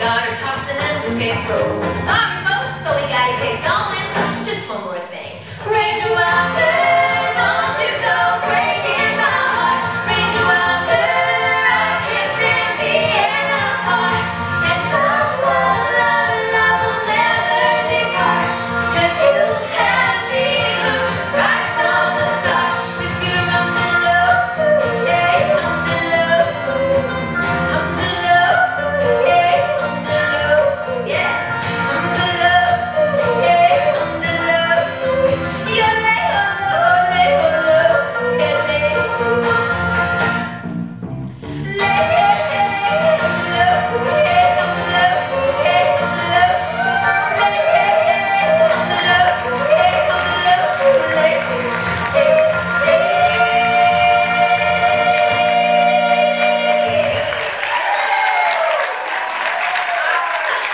Gotta toss and then look at